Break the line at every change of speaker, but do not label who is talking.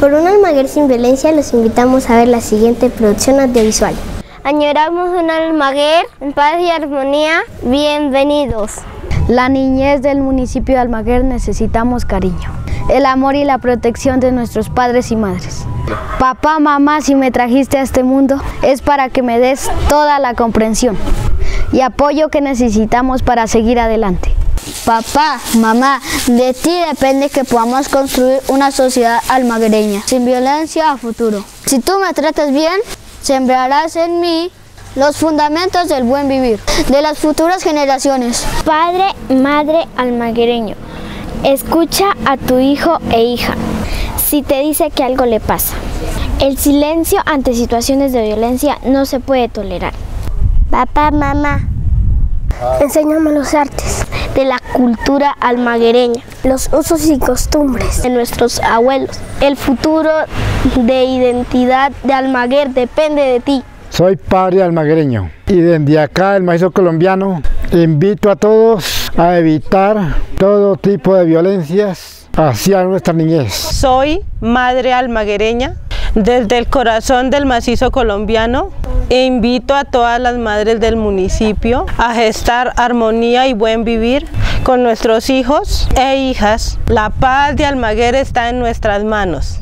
Por un Almaguer sin violencia los invitamos a ver la siguiente producción audiovisual.
Añoramos un Almaguer en paz y armonía. Bienvenidos.
La niñez del municipio de Almaguer necesitamos cariño, el amor y la protección de nuestros padres y madres. Papá, mamá, si me trajiste a este mundo es para que me des toda la comprensión y apoyo que necesitamos para seguir adelante.
Papá, mamá, de ti depende que podamos construir una sociedad almagreña, sin violencia a futuro. Si tú me tratas bien, sembrarás en mí los fundamentos del buen vivir de las futuras generaciones.
Padre, madre almaguereño, escucha a tu hijo e hija si te dice que algo le pasa. El silencio ante situaciones de violencia no se puede tolerar.
Papá, mamá, enséñame los artes
de la cultura almaguereña,
los usos y costumbres
de nuestros abuelos. El futuro de identidad de Almaguer depende de ti.
Soy padre almaguereño y desde acá el maestro colombiano invito a todos a evitar todo tipo de violencias hacia nuestra niñez.
Soy madre almaguereña desde el corazón del macizo colombiano e invito a todas las madres del municipio a gestar armonía y buen vivir con nuestros hijos e hijas. La paz de Almaguer está en nuestras manos.